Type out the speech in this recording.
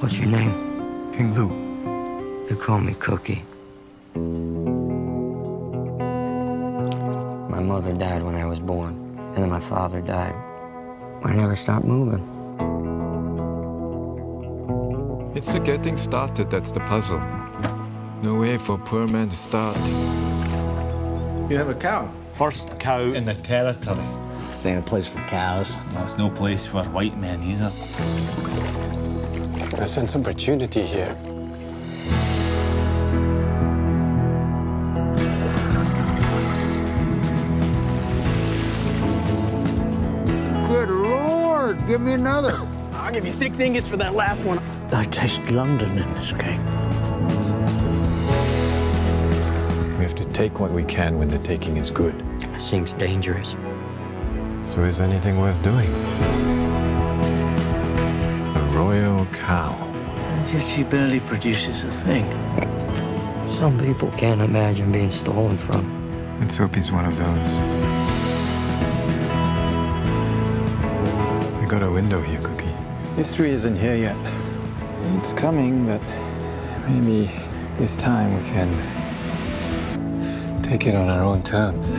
What's your name? King-Lu. They call me Cookie. My mother died when I was born, and then my father died. I never stopped moving. It's the getting started that's the puzzle. No way for a poor man to start. You have a cow. First cow in the territory. This ain't a place for cows. Well, it's no place for white men either. I sense opportunity here. Good Lord, give me another. I'll give you six ingots for that last one. I taste London in this cake. We have to take what we can when the taking is good. It seems dangerous. So is anything worth doing? A cow. And yet she barely produces a thing. Some people can't imagine being stolen from. Let's hope he's one of those. We got a window here, Cookie. History isn't here yet. It's coming, but maybe this time we can take it on our own terms.